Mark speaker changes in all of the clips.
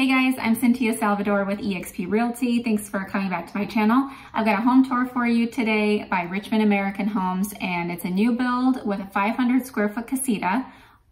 Speaker 1: Hey guys, I'm Sintia Salvador with eXp Realty. Thanks for coming back to my channel. I've got a home tour for you today by Richmond American Homes and it's a new build with a 500 square foot casita,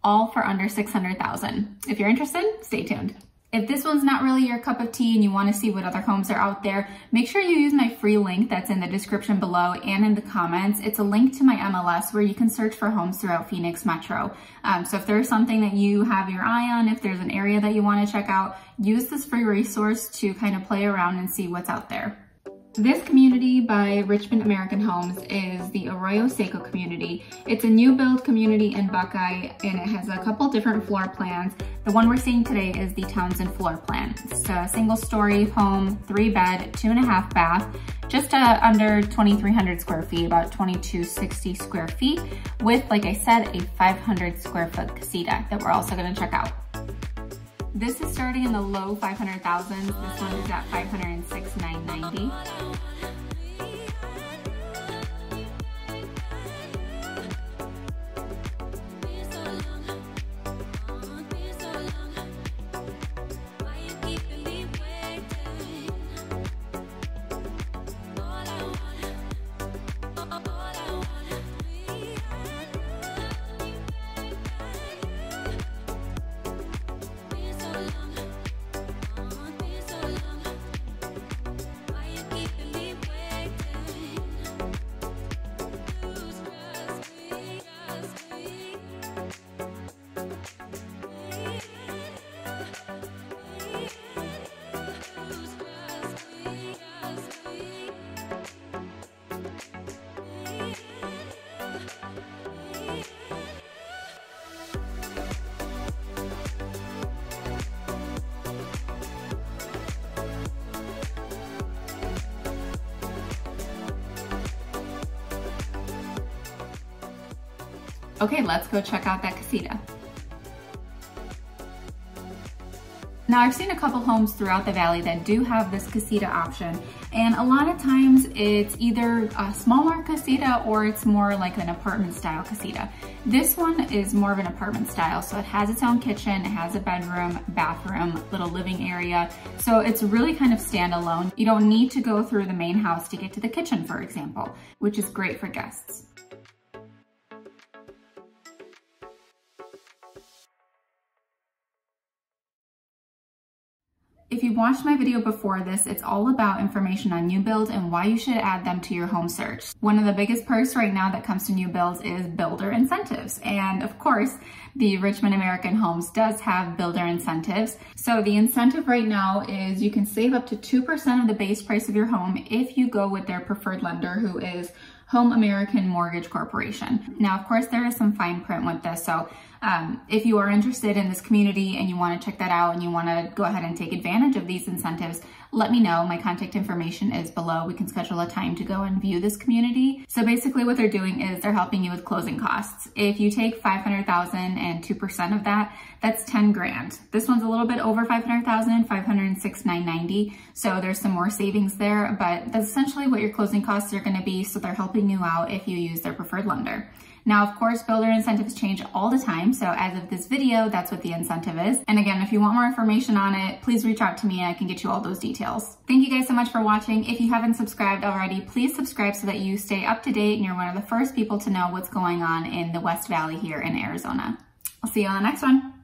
Speaker 1: all for under 600,000. If you're interested, stay tuned. If this one's not really your cup of tea and you wanna see what other homes are out there, make sure you use my free link that's in the description below and in the comments. It's a link to my MLS where you can search for homes throughout Phoenix Metro. Um, so if there's something that you have your eye on, if there's an area that you wanna check out, use this free resource to kind of play around and see what's out there. This community by Richmond American Homes is the Arroyo Seco community. It's a new build community in Buckeye and it has a couple different floor plans. The one we're seeing today is the Townsend floor plan. It's a single story home, three bed, two and a half bath, just uh, under 2,300 square feet, about 2,260 square feet with, like I said, a 500 square foot casita that we're also gonna check out. This is starting in the low 500,000s. This one is at 506,990. Okay, let's go check out that casita. Now I've seen a couple homes throughout the valley that do have this casita option and a lot of times it's either a smaller casita or it's more like an apartment style casita. This one is more of an apartment style so it has its own kitchen, it has a bedroom, bathroom, little living area so it's really kind of standalone. You don't need to go through the main house to get to the kitchen for example, which is great for guests. If you've watched my video before this, it's all about information on new builds and why you should add them to your home search. One of the biggest perks right now that comes to new builds is builder incentives. And of course, the Richmond American Homes does have builder incentives. So the incentive right now is you can save up to 2% of the base price of your home if you go with their preferred lender who is Home American Mortgage Corporation. Now, of course, there is some fine print with this. So um, if you are interested in this community and you want to check that out and you want to go ahead and take advantage of these incentives, let me know. My contact information is below. We can schedule a time to go and view this community. So basically what they're doing is they're helping you with closing costs. If you take 500,000 and 2% of that, that's 10 grand. This one's a little bit over 500,000, 506,990. So there's some more savings there, but that's essentially what your closing costs are gonna be. So they're helping you out if you use their preferred lender. Now, of course, builder incentives change all the time. So as of this video, that's what the incentive is. And again, if you want more information on it, please reach out to me and I can get you all those details. Thank you guys so much for watching. If you haven't subscribed already, please subscribe so that you stay up to date and you're one of the first people to know what's going on in the West Valley here in Arizona. I'll see you on the next one.